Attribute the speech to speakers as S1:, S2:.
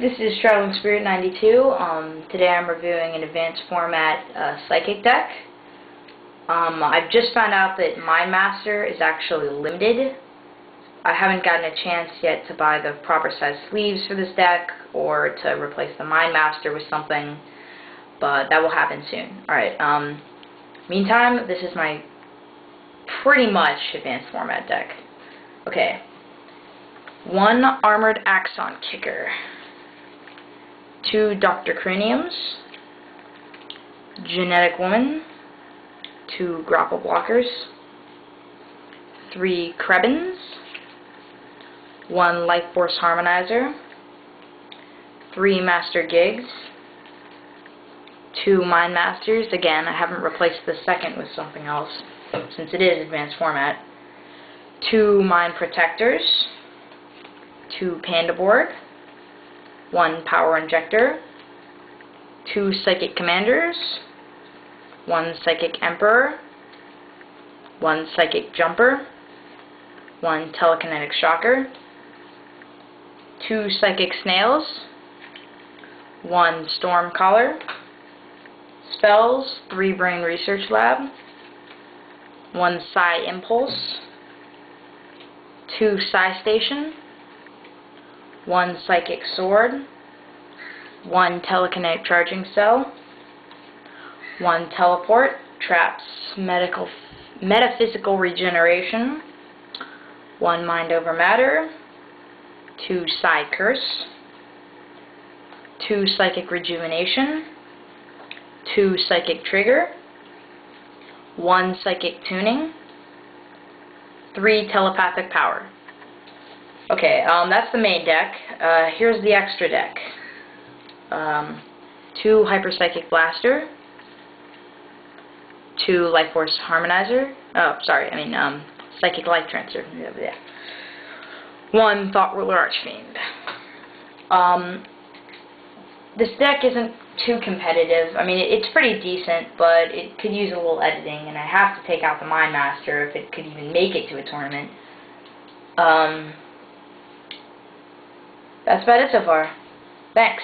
S1: This is Traveling Spirit 92. Um, today I'm reviewing an advanced format uh, Psychic deck. Um, I've just found out that Mind Master is actually limited. I haven't gotten a chance yet to buy the proper size sleeves for this deck or to replace the Mind Master with something, but that will happen soon. Alright, um, meantime, this is my pretty much advanced format deck. Okay, one Armored Axon Kicker, two Dr. Craniums, Genetic Woman, two Grapple Blockers, three Krebons, one Life Force Harmonizer, three Master Gigs, two Mind Masters. Again, I haven't replaced the second with something else since it is advanced format. Two Mind Protectors, two Pandaborg, one Power Injector, two Psychic Commanders, one Psychic Emperor, one Psychic Jumper, one Telekinetic Shocker, two Psychic Snails, one Storm Caller, spells, three Brain Research Lab, one Psi Impulse, two Psi Station, one Psychic Sword, one Telekinetic Charging Cell, one Teleport, Traps medical, Metaphysical Regeneration, one Mind Over Matter, two Psi Curse, two Psychic Rejuvenation, two Psychic Trigger, one Psychic Tuning, three Telepathic Power. Okay, um, that's the main deck. Uh, here's the extra deck. Um, two Hyper Psychic Blaster, two Life Force Harmonizer, oh, sorry, I mean, um, Psychic Lifetrancer, yeah. one Thought Ruler Archfiend. Um, this deck isn't too competitive. I mean, it's pretty decent, but it could use a little editing, and I have to take out the Mind Master if it could even make it to a tournament. Um, that's about it so far. Thanks.